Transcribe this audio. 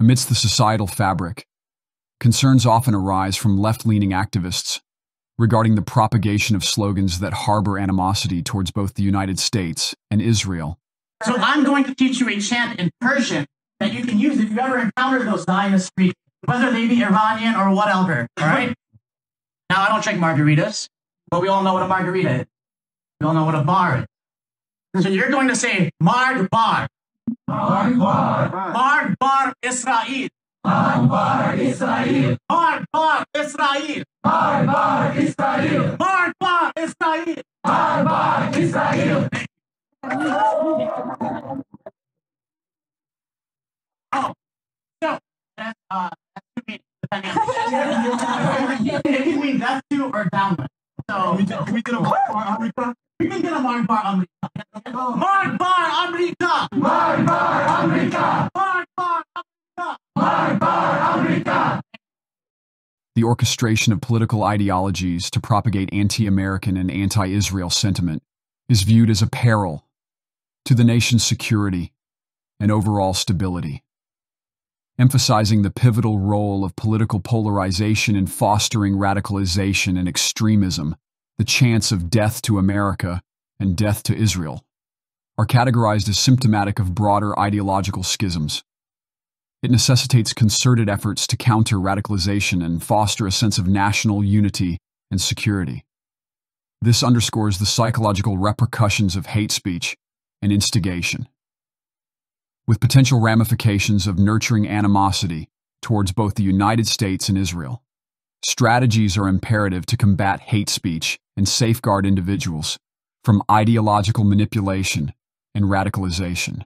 Amidst the societal fabric, concerns often arise from left leaning activists regarding the propagation of slogans that harbor animosity towards both the United States and Israel. So I'm going to teach you a chant in Persian that you can use if you ever encounter those Zionist streets, whether they be Iranian or whatever. All right. Now I don't drink margaritas, but we all know what a margarita is. We all know what a bar is. So you're going to say Marg Bar. Marg Bar. Bar Israel. Marg Bar Israel. Marg Bar Israel. Marg Bar Israel. Marg Bar Israel. Marg Bar Israel. Oh, so that's uh, that's two meanings, depending on it can mean that's two or downward. So Can we get a bar for America? we can get a Marg Bar America. Marg Bar America. Marg Bar America. Marg Bar America. Marg Bar America. The orchestration of political ideologies to propagate anti American and anti Israel sentiment is viewed as a peril to the nation's security and overall stability. Emphasizing the pivotal role of political polarization in fostering radicalization and extremism, the chance of death to America and death to Israel are categorized as symptomatic of broader ideological schisms. It necessitates concerted efforts to counter radicalization and foster a sense of national unity and security. This underscores the psychological repercussions of hate speech and instigation, with potential ramifications of nurturing animosity towards both the United States and Israel. Strategies are imperative to combat hate speech and safeguard individuals from ideological manipulation and radicalization.